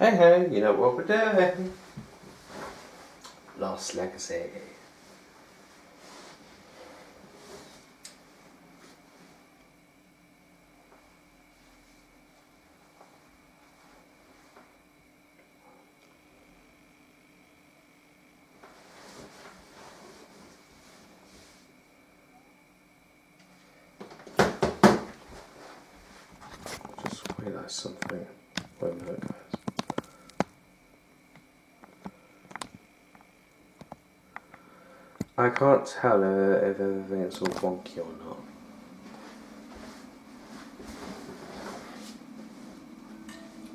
Hey, hey, you know what we're doing? Lost Legacy. Just realised something. Wait a minute, guys. I can't tell if, everything's all wonky or not.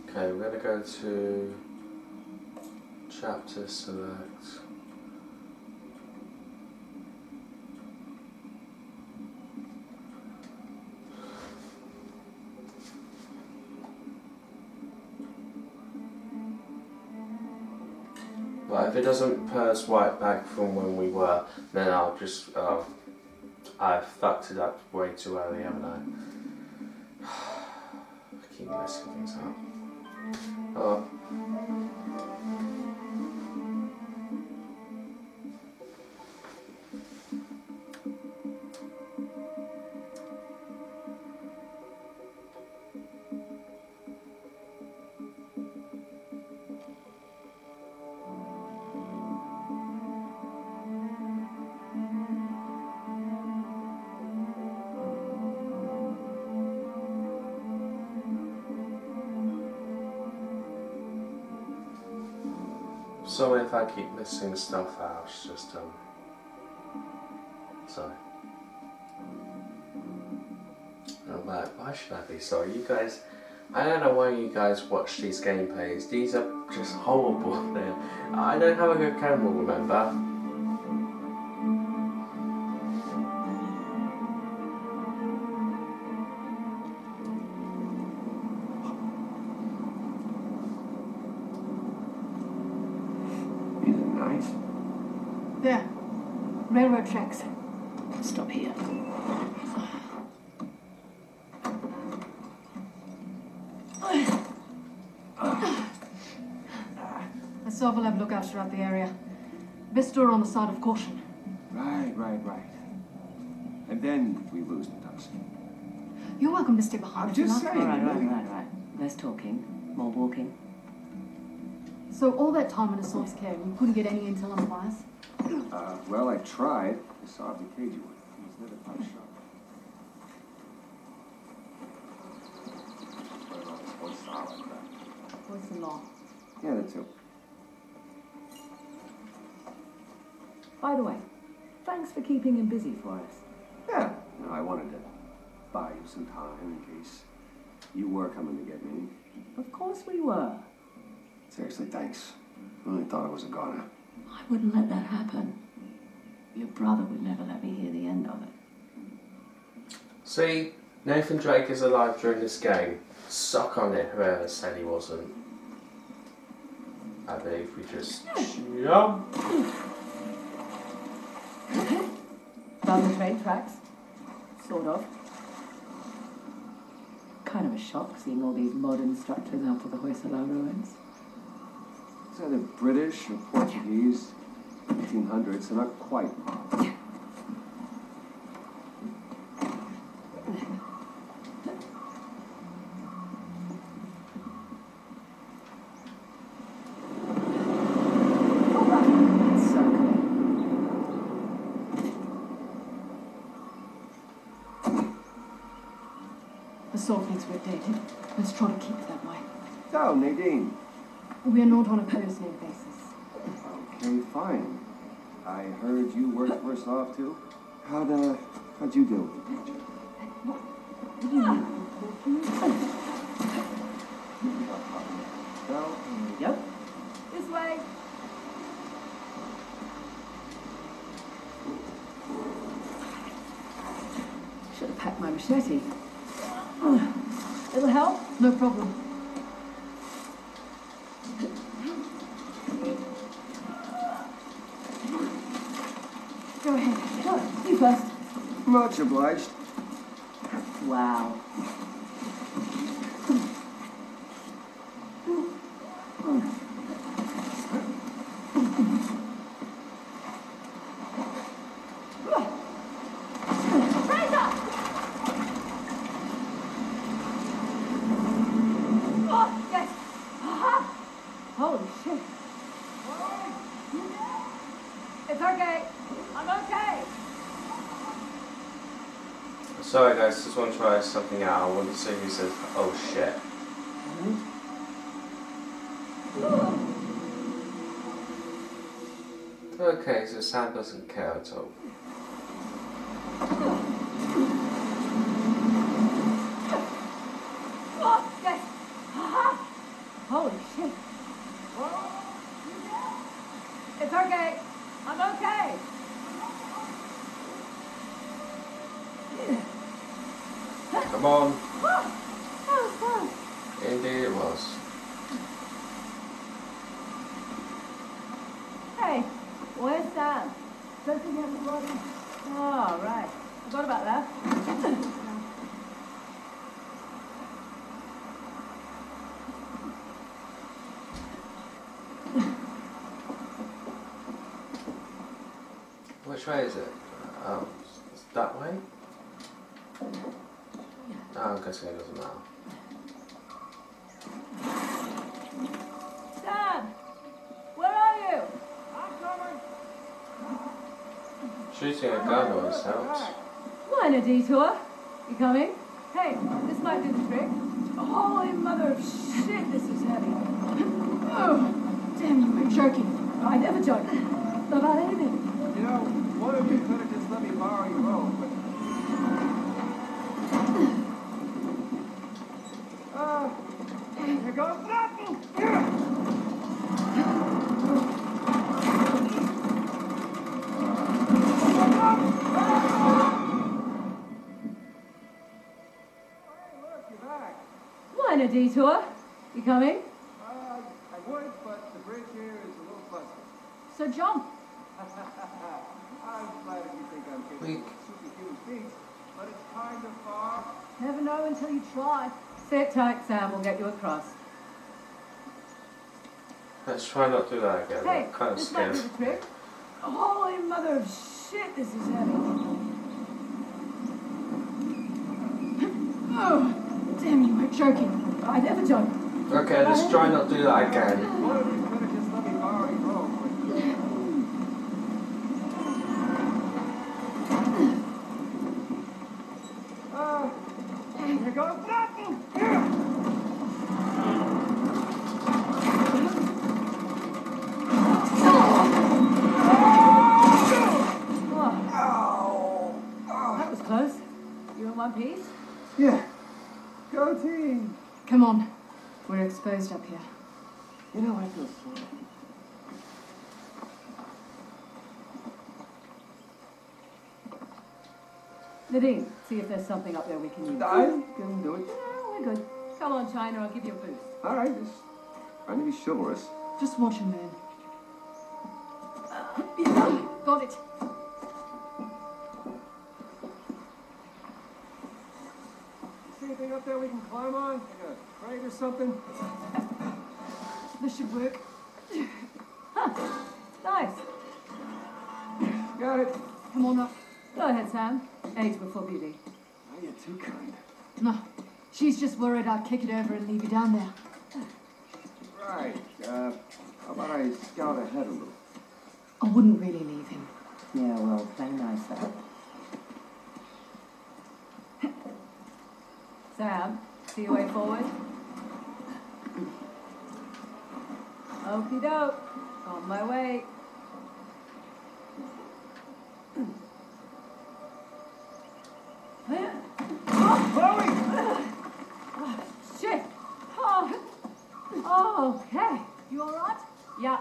Okay, we're gonna go to chapter select. But if it doesn't us right back from when we were, then I'll just. Uh, I've fucked it up way too early, haven't I? I keep messing things up. Oh. Sorry if I keep missing stuff out, it's just, um. Sorry. I'm like, why should I be sorry? You guys, I don't know why you guys watch these gameplays. These are just horrible. I don't have a good camera, remember? Side of caution. Right, right, right. And then we lose the ducks. You're welcome to stay behind I'm you just like. saying. Right, right, right, right. Less talking, more walking. So all that time in a source care, you couldn't get any intel on the? Uh, well, I tried. I saw the cage you were. It was never quite sharp. What about this one solid crap? Law. Yeah, that too. By the way, thanks for keeping him busy for us. Yeah, no, I wanted to buy you some time in case you were coming to get me. Of course we were. Seriously, thanks. I really thought I was a goner. I wouldn't let that happen. Your brother would never let me hear the end of it. See, Nathan Drake is alive during this game. Suck on it, whoever said he wasn't. I believe we just jump. Found the train tracks? Sort of. Kind of a shock seeing all these modern structures after the Hoysala ruins. It's either British or Portuguese. 1800s, so not quite. Circling. Assault needs to be updated. Let's try to keep it that way. So, Nadine. We are not on a personal basis. Okay, fine. I heard you worked for Asav too. How'd uh, how'd you deal with the picture? Well, Yep. This way. Should have packed my machete. It'll help. No problem. Go ahead. Sure, you first. Much obliged. Wow. Sorry guys, just want to try something out. I want to see who says, oh shit. Okay, so Sam doesn't care at all. Hmm. Oh, yes. Aha. Holy shit. It's okay. I'm okay. Come on. Oh, that was fun. Indeed it was. Hey, where's Sam? Don't think he has a body. Oh, right. Forgot about that. Which way is it? Oh, it's that way? No, I'm guessing it doesn't matter. Sam! Where are you? I'm coming. Shooting a gun always helps. Minor detour. You coming? Hey, this might do the trick. Holy mother of shit, this is heavy. oh, damn you, we're joking. I never joke. Not about anything. You know, one of you could have just let me borrow your rope, but. Ah, here goes nothing! Hey, look. Minor detour. You coming? Uh, I would, but the bridge here is a little fuzzy. So jump. Weak. of superhuman feats, but it's kind of far. Never know until you try. Sit tight, Sam. We'll get you across. Let's try not to do that again. Hey, I'm kind of this might scared. do the trick. Holy mother of shit, this is heavy. Oh, damn you, we're joking. I never joke. Okay, let's try not to do that again. Oh. One of you could have just let me borrow your rope, but Ah, here goes nothing! Oh, close. You in one piece? Yeah. Go team! Come on. We're exposed up here. You know, I feel slow. Nadine, see if there's something up there we can use. I can do it. No, we're good. Come on, China, I'll give you a boost. All right, just trying to be chivalrous. Just watch him, man. Got it. Anything up there can climb on? Like a crate or something? This should work. Huh. Nice. Got it. Come on up. Go ahead, Sam. Age before beauty. Now you're too kind. No, she's just worried I'd kick it over and leave you down there. Right. Uh, how about I scout ahead a little? I wouldn't really leave him. Yeah, well, play nice then. Sam, see your way forward. Okie doke. On my way. Chloe! Shit! Oh. oh, okay. You alright? Yeah.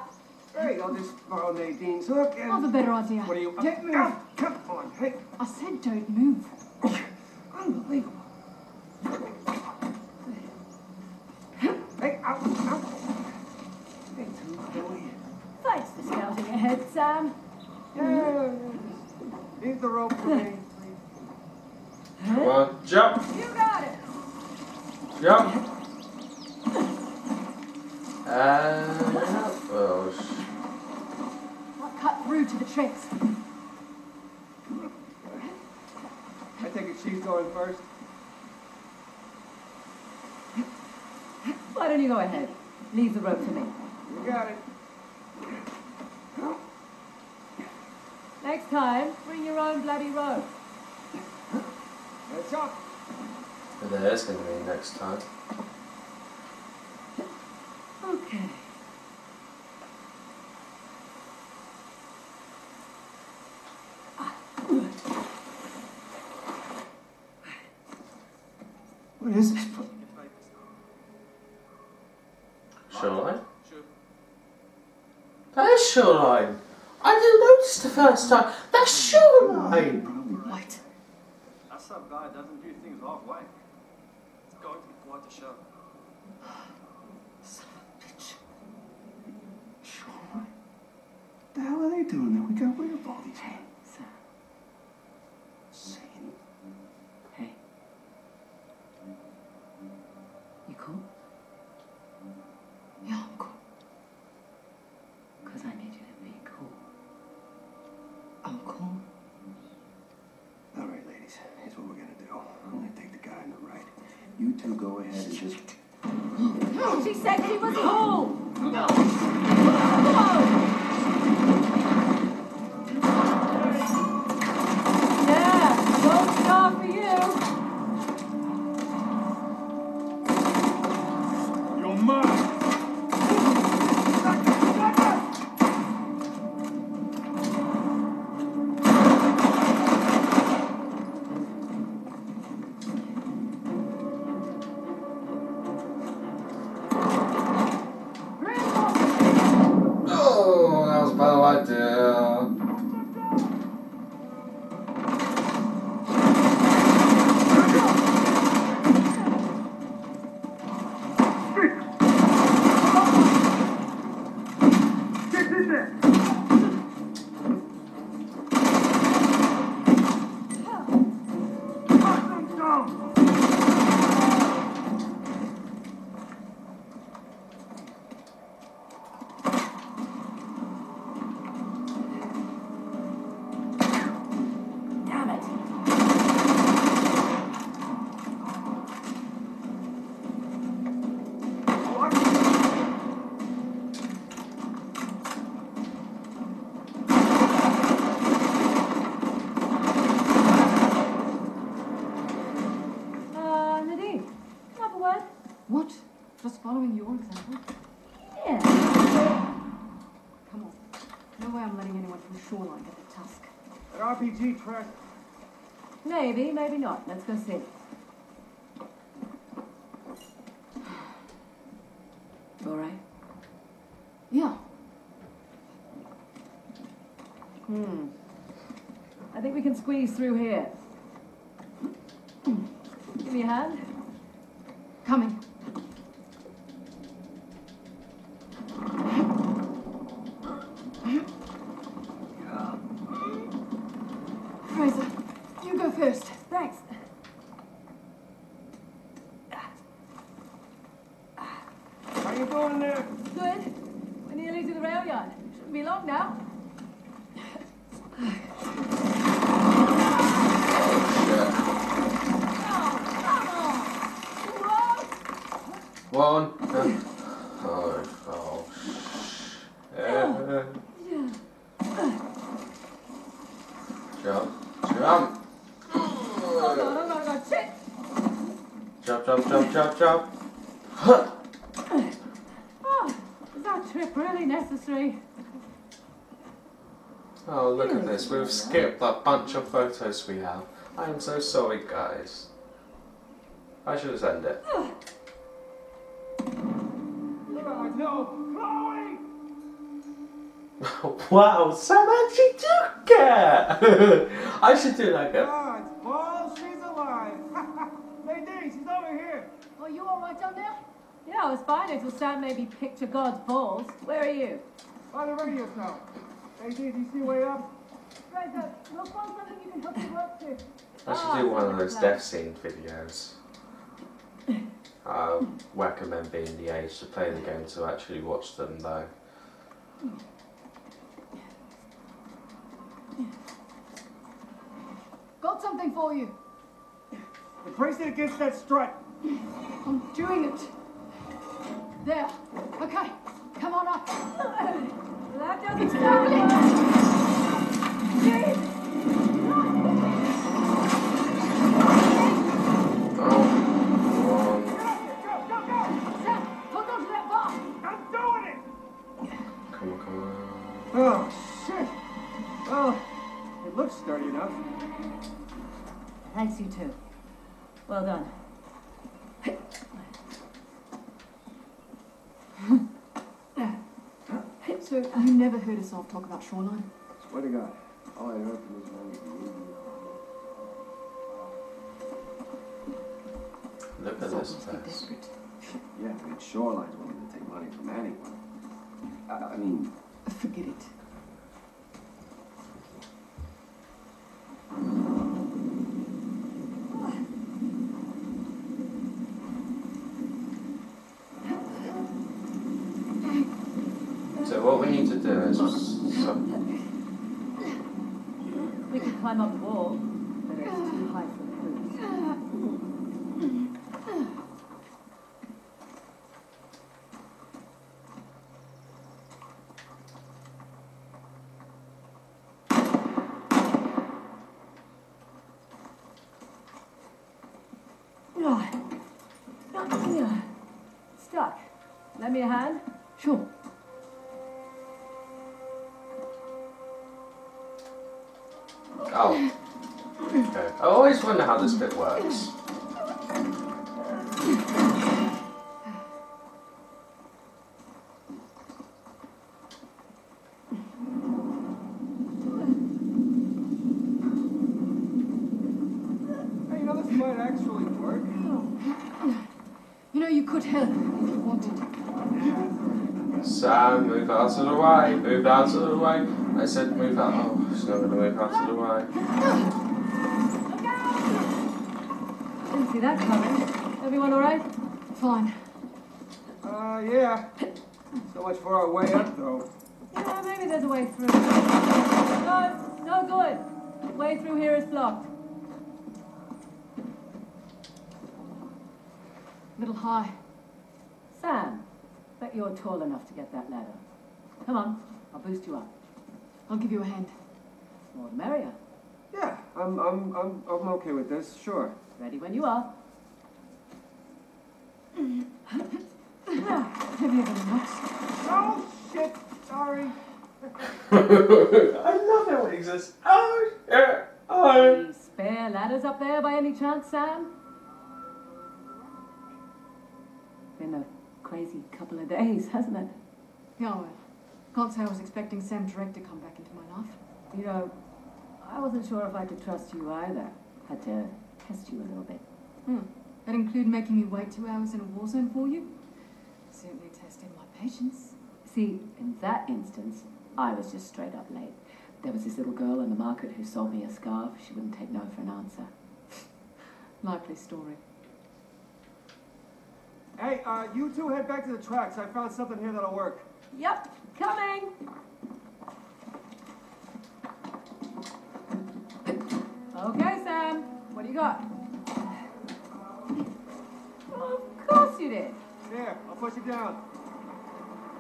Hey, I'll just borrow Nadine's hook I have a and... better idea. What are you... Don't move. Ah, come on, hey. I said don't move. Unbelievable. Hey, out, out. Hey, too, Chloe. Thanks for scouting ahead, Sam. Yeah, yeah, yeah. Leave the rope for me, please. Come on, jump! You got it. Jump! And... Oh, sh- I'll cut through to the tricks. I take it she's going first. Why don't you go ahead? Leave the rope to me. You got it. Next time, bring your own bloody rope. Heads up. But there is going to be next time. Okay. Ah, what is this place? Shoreline? That is shoreline. I didn't notice the first time. That's shoreline. Right. That some guy doesn't do things halfway. It's going to be quite a show. Son of a bitch. Sure. The hell are they doing there? We got rid of all these Hey, Maybe, not. Let's go see. You alright? Yeah. Hmm. I think we can squeeze through here. Give me a hand. Coming. Frazer, you go first. Thanks. How you doing there? Good. We're nearly to the rail yard. Shouldn't be long now. One. uh, Oh, oh. Uh, jump. Jump. Oh, no, no, no, no, shit! Jump, jump, jump, jump, jump. Huh. Oh, is that trip really necessary? Oh, look at this. We've skipped that bunch of photos we have. I am so sorry, guys. I should have ended it. no, Chloe! wow, Sam actually took it! I should do like a. God, Paul, she's alive. Nadine, she's over here. Oh, you all right down there? Yeah, I was fine until Sam maybe me picture God's balls. Where are you? By the radio tower. Nadine, do you see way up? Frazer, look for something you can hook him up to. I should ah, do one of those death scene videos. I recommend being the age to play the game to actually watch them though. Got something for you. Brace it against that strut. I'm doing it. There. Okay. Come on up. That doesn't Oh, shit. Oh, it looks sturdy enough. Thanks, you too. Well done. so, you never heard us all talk about shoreline? Swear to I, I mean, Forget it. So what we need to do is so, We could climb up the wall, but it's too high for might actually work. You know, you could help if you wanted. Sam, move out of the way. Move out of the way. I said move out. Oh, she's not gonna move out of the way. Didn't see that coming. Everyone all right? Fine. Uh, yeah. So much for our way up, though. Yeah, maybe there's a way through. No, no good. Way through here is blocked. Little high. Sam, bet you're tall enough to get that ladder. Come on, I'll boost you up. I'll give you a hand. More the merrier. Yeah, I'm, I'm, I'm, I'm okay with this. Sure. Ready when you are. Heavier than a nut. Oh shit! Sorry. I love how it when he says, oh, yeah, oh. Any spare ladders up there by any chance, Sam? Been a crazy couple of days, hasn't it? Yeah, well. Can't say I was expecting Sam Drake to come back into my life. You know, I wasn't sure if I could trust you either. Had to test you a little bit. Hmm. That include making me wait two hours in a war zone for you? Certainly tested my patience. See, in that instance, I was just straight up late. There was this little girl in the market who sold me a scarf. She wouldn't take no for an answer. Likely story. Hey, uh, you two head back to the tracks. I found something here that'll work. Yep, coming. Okay, Sam. What do you got? Well, of course you did. There, I'll push it down.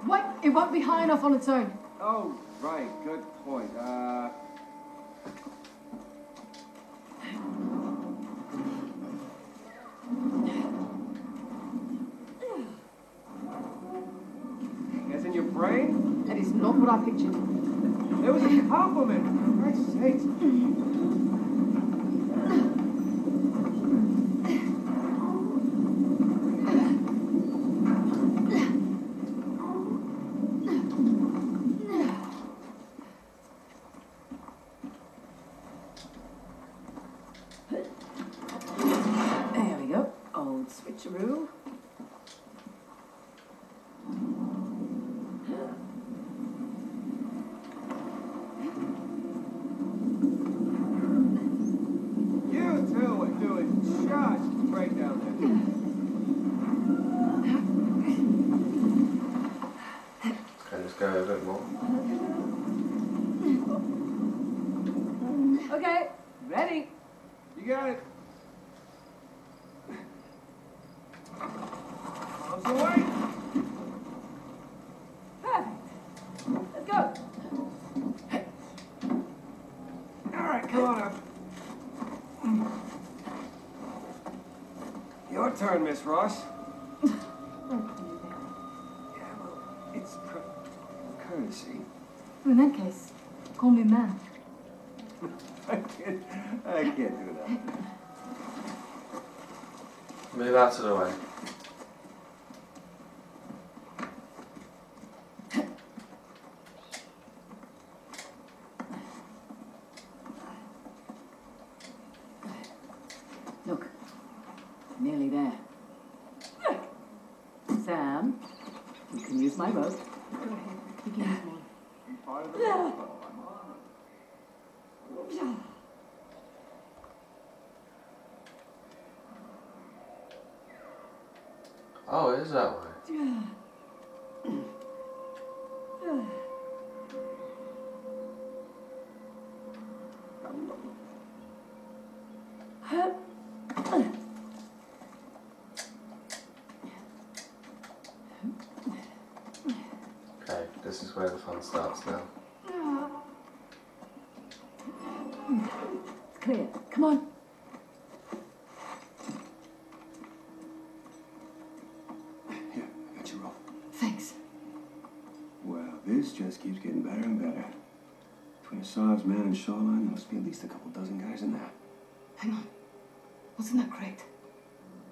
Wait, it won't be high enough on its own. Oh, right. Good point. Uh. As in your brain? That is not what I pictured. It was a compliment. For Christ's sakes. Mm-hmm. There we go. Old switcheroo. You two are just great down Can just go a bit more. Okay, ready. there. You got it. Arms away. Perfect. Let's go. All right, come on up. Your turn, Miss Ross. Yeah, well, it's cour- courtesy. In that case, call me man. I can't, I can't do that. Move out of the way. Look, nearly there. Sam, my rope. You can. Oh, is that way. Okay, this is where the fun starts now. It's clear. Come on. Here, I got your rope. Thanks. Well, this just keeps getting better and better. Between Assange, Man, and Shoreline, there must be at least a couple dozen guys in there. Hang on. Wasn't that great?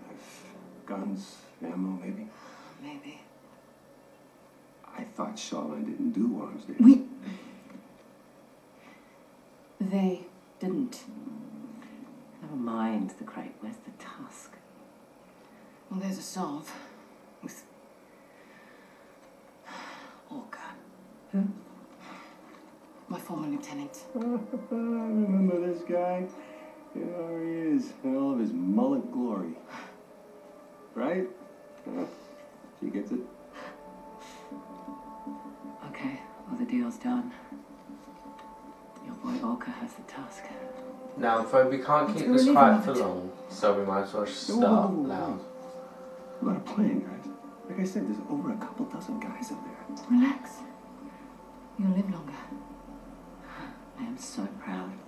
Have guns, ammo, maybe. Maybe. I thought Shoreline didn't do arms, did We. They didn't. Never mind the crate. Where's the tusk? Well, there's Asav. With. Orca. My former lieutenant. I remember this guy. Here he is, in all of his mullet glory. Right? Huh? She gets it. Okay, well, the deal's done. Your boy Orca has the task. Now, folks, we can't keep We're this quiet for long, so we might as well just Whoa, start whoa, whoa, whoa. loud. What about a plan, guys? Like I said, there's over a couple dozen guys up there. Relax. You'll live longer. I am so proud.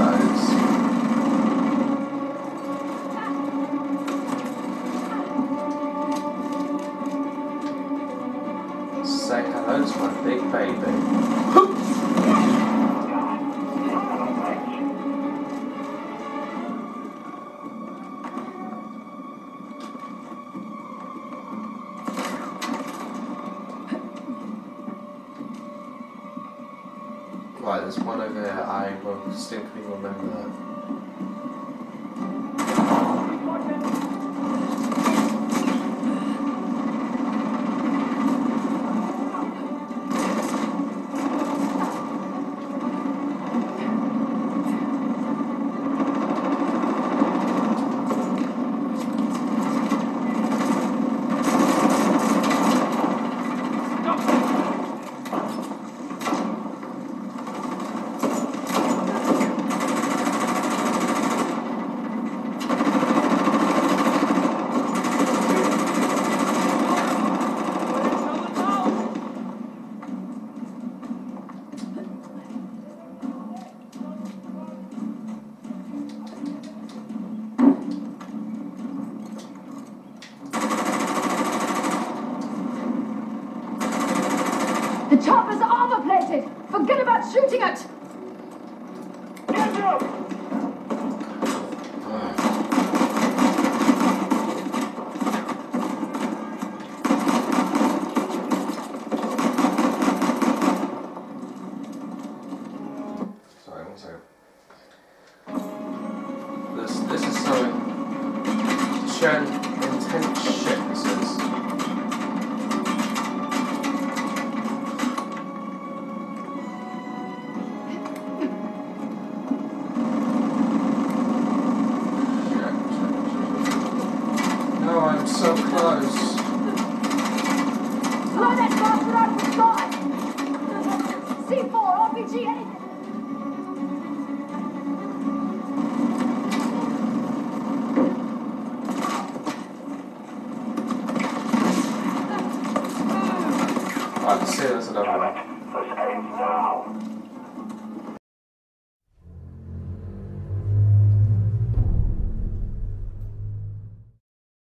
Even